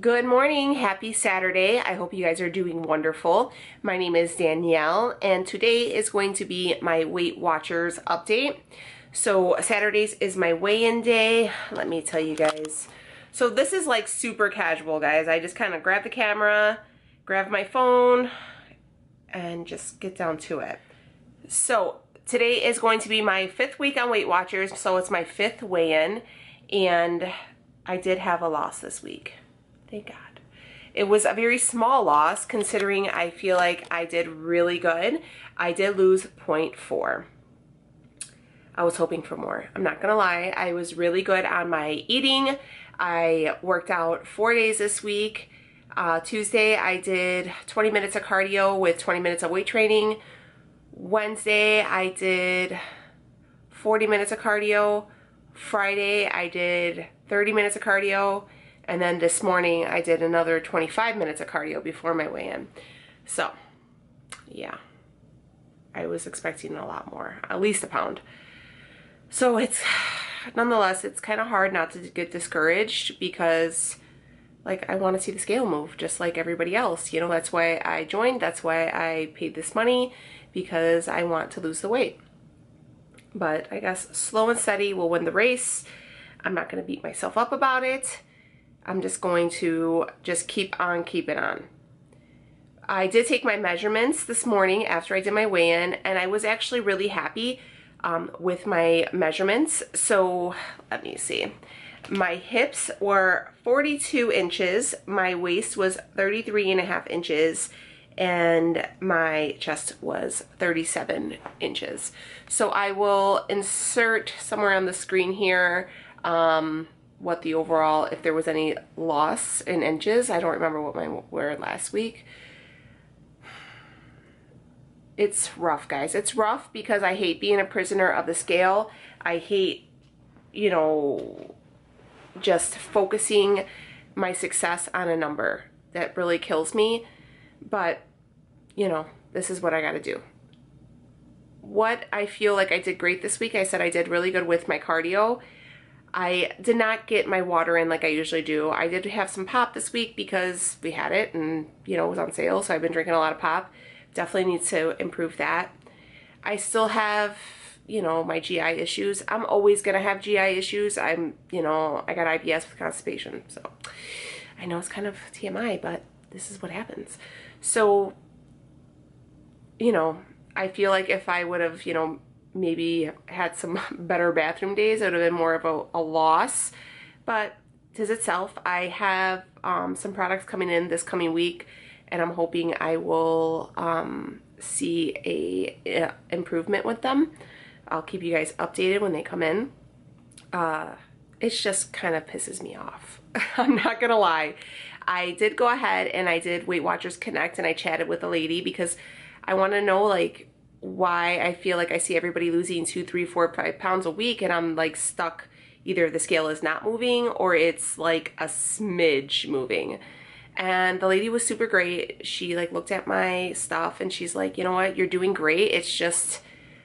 Good morning, happy Saturday. I hope you guys are doing wonderful. My name is Danielle and today is going to be my Weight Watchers update. So Saturdays is my weigh-in day. Let me tell you guys. So this is like super casual guys. I just kind of grab the camera, grab my phone, and just get down to it. So today is going to be my fifth week on Weight Watchers, so it's my fifth weigh-in, and I did have a loss this week. Thank God. It was a very small loss considering I feel like I did really good. I did lose 0.4. I was hoping for more. I'm not gonna lie. I was really good on my eating. I worked out four days this week. Uh, Tuesday I did 20 minutes of cardio with 20 minutes of weight training. Wednesday I did 40 minutes of cardio. Friday I did 30 minutes of cardio. And then this morning I did another 25 minutes of cardio before my weigh-in. So, yeah. I was expecting a lot more, at least a pound. So it's, nonetheless, it's kind of hard not to get discouraged because like I want to see the scale move just like everybody else. You know, that's why I joined. That's why I paid this money because I want to lose the weight. But I guess slow and steady will win the race. I'm not going to beat myself up about it. I'm just going to just keep on keeping on. I did take my measurements this morning after I did my weigh-in and I was actually really happy um, with my measurements. So let me see. My hips were 42 inches, my waist was 33 and a half inches, and my chest was 37 inches. So I will insert somewhere on the screen here um, what the overall, if there was any loss in inches. I don't remember what mine were last week. It's rough, guys. It's rough because I hate being a prisoner of the scale. I hate, you know, just focusing my success on a number. That really kills me. But, you know, this is what I got to do. What I feel like I did great this week, I said I did really good with my cardio I did not get my water in like I usually do. I did have some pop this week because we had it and, you know, it was on sale, so I've been drinking a lot of pop. Definitely needs to improve that. I still have, you know, my GI issues. I'm always going to have GI issues. I'm, you know, I got IBS with constipation, so I know it's kind of TMI, but this is what happens. So, you know, I feel like if I would have, you know, maybe had some better bathroom days, it would have been more of a, a loss. But tis itself. I have um, some products coming in this coming week, and I'm hoping I will um, see a, improvement with them. I'll keep you guys updated when they come in. Uh, it just kind of pisses me off. I'm not gonna lie. I did go ahead and I did Weight Watchers Connect and I chatted with a lady because I want to know like why I feel like I see everybody losing two, three, four, five pounds a week and I'm like stuck. Either the scale is not moving or it's like a smidge moving. And the lady was super great. She like looked at my stuff and she's like, you know what, you're doing great. It's just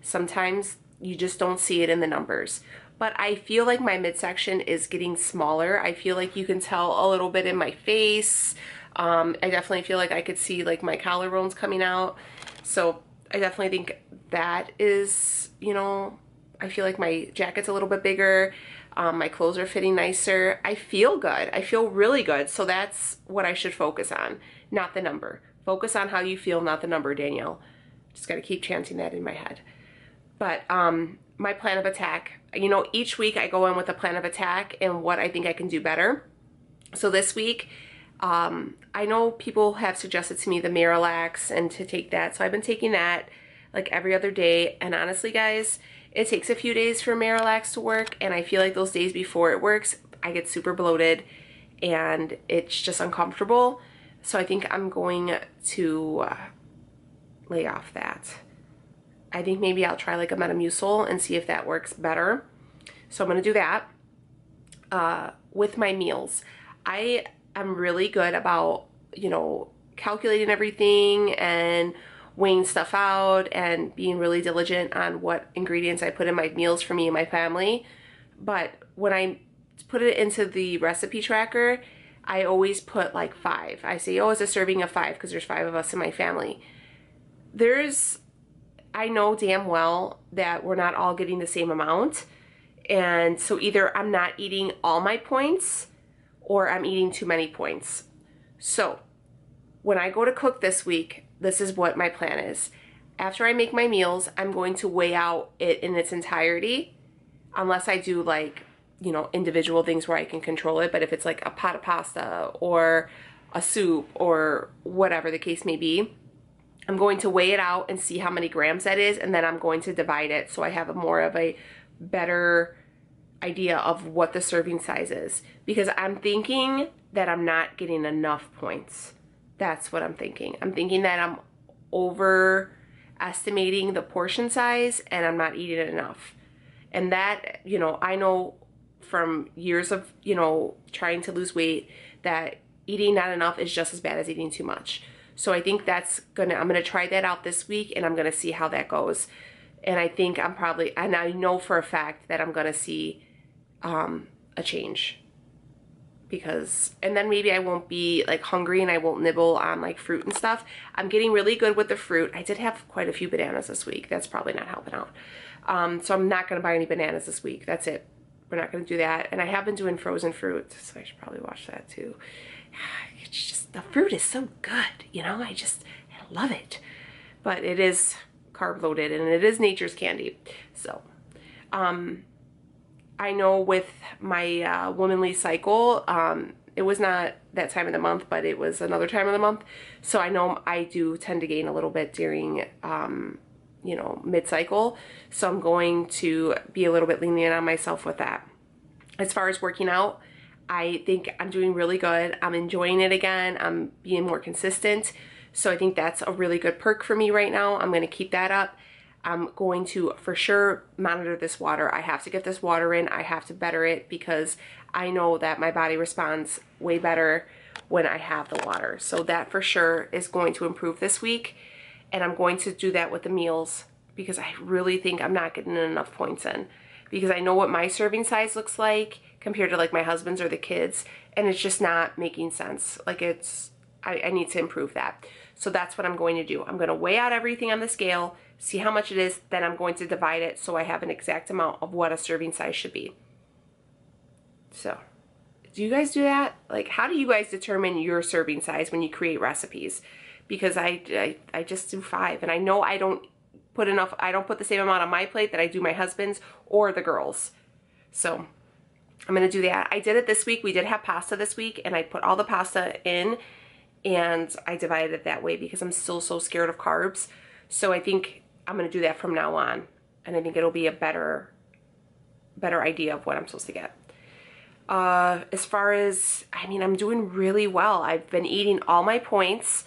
sometimes you just don't see it in the numbers. But I feel like my midsection is getting smaller. I feel like you can tell a little bit in my face. Um, I definitely feel like I could see like my collarbones coming out. So I definitely think that is, you know, I feel like my jacket's a little bit bigger. Um, my clothes are fitting nicer. I feel good. I feel really good. So that's what I should focus on, not the number. Focus on how you feel, not the number, Danielle. Just got to keep chanting that in my head. But um, my plan of attack, you know, each week I go in with a plan of attack and what I think I can do better. So this week, um, I know people have suggested to me the Miralax and to take that, so I've been taking that like every other day. And honestly, guys, it takes a few days for Miralax to work, and I feel like those days before it works, I get super bloated and it's just uncomfortable. So I think I'm going to uh, lay off that. I think maybe I'll try like a Metamucil and see if that works better. So I'm going to do that. Uh, with my meals, I am really good about, you know, calculating everything and weighing stuff out and being really diligent on what ingredients I put in my meals for me and my family. But when I put it into the recipe tracker, I always put like five. I say, oh, it's a serving of five because there's five of us in my family. There's, I know damn well that we're not all getting the same amount. And so either I'm not eating all my points or I'm eating too many points. So when I go to cook this week, this is what my plan is. After I make my meals, I'm going to weigh out it in its entirety, unless I do like, you know, individual things where I can control it. But if it's like a pot of pasta or a soup or whatever the case may be, I'm going to weigh it out and see how many grams that is, and then I'm going to divide it so I have a more of a better idea of what the serving size is. Because I'm thinking that I'm not getting enough points. That's what I'm thinking. I'm thinking that I'm overestimating the portion size and I'm not eating enough. And that, you know, I know from years of, you know, trying to lose weight that eating not enough is just as bad as eating too much. So I think that's gonna, I'm gonna try that out this week and I'm gonna see how that goes. And I think I'm probably, and I know for a fact that I'm gonna see um, a change because and then maybe I won't be like hungry and I won't nibble on like fruit and stuff. I'm getting really good with the fruit. I did have quite a few bananas this week. That's probably not helping out. Um, so I'm not going to buy any bananas this week. That's it. We're not going to do that. And I have been doing frozen fruit, so I should probably watch that too. It's just, the fruit is so good, you know? I just, I love it. But it is carb loaded and it is nature's candy. So, um, I know with my uh, womanly cycle, um, it was not that time of the month, but it was another time of the month. So I know I do tend to gain a little bit during, um, you know, mid-cycle. So I'm going to be a little bit lenient on myself with that. As far as working out, I think I'm doing really good. I'm enjoying it again. I'm being more consistent. So I think that's a really good perk for me right now. I'm going to keep that up. I'm going to for sure monitor this water. I have to get this water in. I have to better it because I know that my body responds way better when I have the water. So that for sure is going to improve this week. And I'm going to do that with the meals because I really think I'm not getting enough points in. Because I know what my serving size looks like compared to like my husband's or the kids. And it's just not making sense. Like it's, I, I need to improve that. So that's what I'm going to do. I'm going to weigh out everything on the scale see how much it is, then I'm going to divide it so I have an exact amount of what a serving size should be. So, do you guys do that? Like, how do you guys determine your serving size when you create recipes? Because I, I, I just do five, and I know I don't put enough, I don't put the same amount on my plate that I do my husband's or the girls. So, I'm going to do that. I did it this week. We did have pasta this week, and I put all the pasta in, and I divided it that way because I'm still so scared of carbs. So I think I'm going to do that from now on. And I think it'll be a better, better idea of what I'm supposed to get. Uh, as far as, I mean, I'm doing really well. I've been eating all my points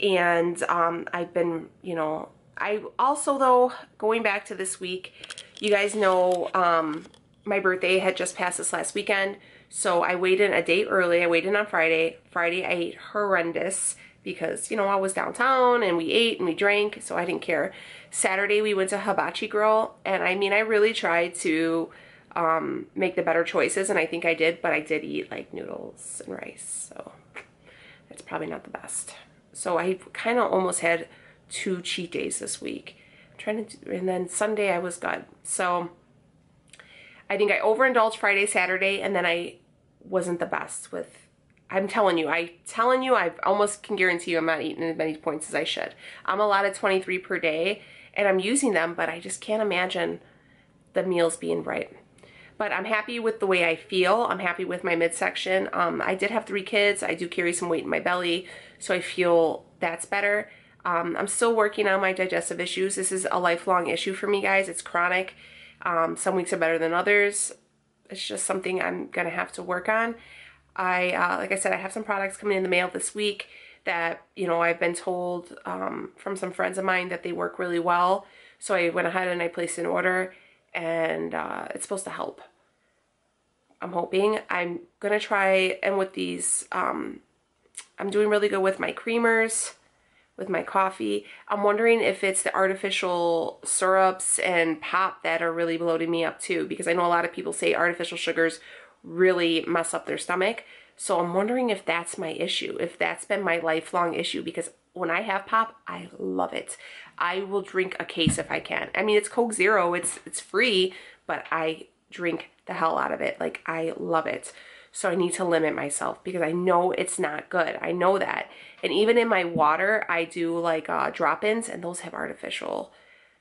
and um, I've been, you know, I also though, going back to this week, you guys know um, my birthday had just passed this last weekend. So I in a day early. I in on Friday. Friday I ate horrendous because, you know, I was downtown and we ate and we drank, so I didn't care. Saturday we went to Hibachi Grill, and I mean, I really tried to um, make the better choices, and I think I did, but I did eat like noodles and rice, so it's probably not the best. So I kind of almost had two cheat days this week. I'm trying to, do, and then Sunday I was good. So I think I overindulged Friday, Saturday, and then I wasn't the best with I'm telling you, I telling you, I almost can guarantee you I'm not eating as many points as I should. I'm allotted 23 per day and I'm using them, but I just can't imagine the meals being right. But I'm happy with the way I feel. I'm happy with my midsection. Um, I did have three kids. I do carry some weight in my belly, so I feel that's better. Um, I'm still working on my digestive issues. This is a lifelong issue for me, guys. It's chronic. Um, some weeks are better than others. It's just something I'm to have to work on. I, uh, like I said, I have some products coming in the mail this week that, you know, I've been told um, from some friends of mine that they work really well. So I went ahead and I placed an order and uh, it's supposed to help. I'm hoping. I'm to try, and with these, um, I'm doing really good with my creamers, with my coffee. I'm wondering if it's the artificial syrups and pop that are really bloating me up too, because I know a lot of people say artificial sugars really mess up their stomach. So I'm wondering if that's my issue, if that's been my lifelong issue because when I have pop, I love it. I will drink a case if I can. I mean, it's Coke Zero, it's it's free, but I drink the hell out of it. Like I love it. So I need to limit myself because I know it's not good. I know that. And even in my water, I do like uh, drop-ins and those have artificial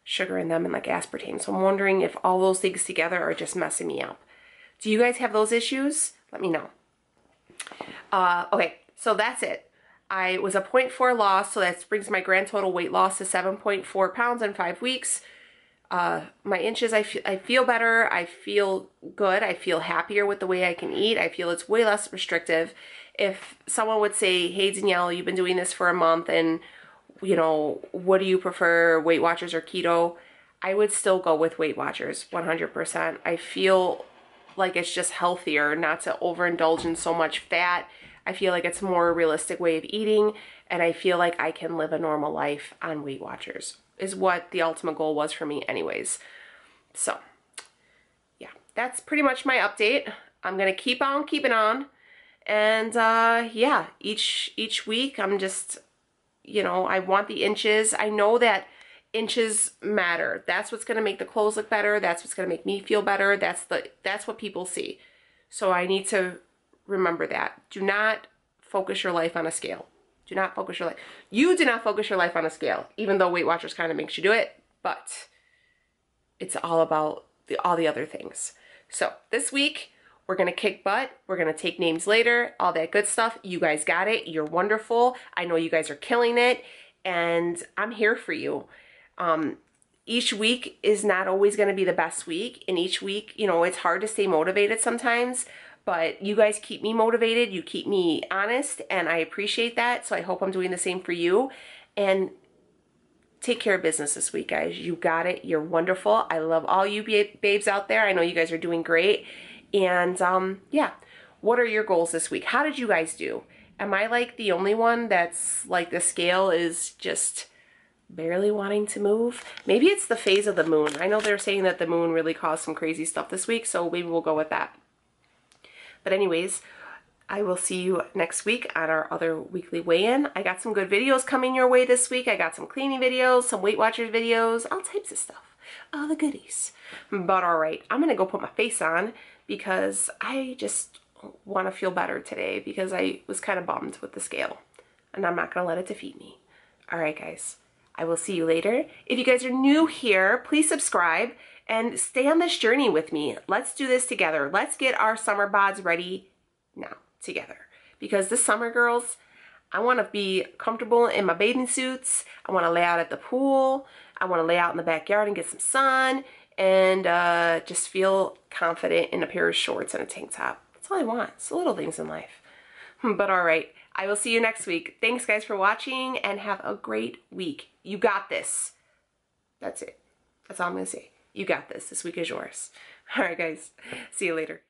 sugar in them and like aspartame. So I'm wondering if all those things together are just messing me up. Do you guys have those issues? Let me know. Uh, okay, so that's it. I was a 0.4 loss, so that brings my grand total weight loss to 7.4 pounds in five weeks. Uh, my inches, I, I feel better. I feel good. I feel happier with the way I can eat. I feel it's way less restrictive. If someone would say, hey, Danielle, you've been doing this for a month and, you know, what do you prefer, Weight Watchers or keto? I would still go with Weight Watchers 100%. I feel like it's just healthier not to overindulge in so much fat. I feel like it's a more realistic way of eating and I feel like I can live a normal life on Weight Watchers is what the ultimate goal was for me anyways. So yeah, that's pretty much my update. I'm going to keep on keeping on. And uh, yeah, each each week I'm just, you know, I want the inches. I know that inches matter. That's what's going to make the clothes look better. That's what's going to make me feel better. That's the that's what people see. So I need to remember that. Do not focus your life on a scale. Do not focus your life. You do not focus your life on a scale, even though Weight Watchers kind of makes you do it, but it's all about the, all the other things. So this week, we're going to kick butt. We're going to take names later, all that good stuff. You guys got it. You're wonderful. I know you guys are killing it, and I'm here for you. Um, each week is not always going to be the best week, and each week, you know, it's hard to stay motivated sometimes, but you guys keep me motivated. You keep me honest, and I appreciate that. So I hope I'm doing the same for you. And take care of business this week, guys. You got it. You're wonderful. I love all you babes out there. I know you guys are doing great. And um, yeah, what are your goals this week? How did you guys do? Am I like the only one that's like the scale is just barely wanting to move. Maybe it's the phase of the moon. I know they're saying that the moon really caused some crazy stuff this week, so maybe we'll go with that. But anyways, I will see you next week at our other weekly weigh-in. I got some good videos coming your way this week. I got some cleaning videos, some Weight Watchers videos, all types of stuff. All the goodies. But all right, I'm going to go put my face on because I just want to feel better today because I was kind of bummed with the scale. And I'm not going to let it defeat me. All right, guys. I will see you later. If you guys are new here, please subscribe and stay on this journey with me. Let's do this together. Let's get our summer bods ready now together. Because this summer, girls, I want to be comfortable in my bathing suits. I want to lay out at the pool. I want to lay out in the backyard and get some sun and uh, just feel confident in a pair of shorts and a tank top. That's all I want. It's the little things in life. But all right, I will see you next week. Thanks guys for watching and have a great week. You got this. That's it. That's all I'm going to say. You got this. This week is yours. All right, guys. See you later.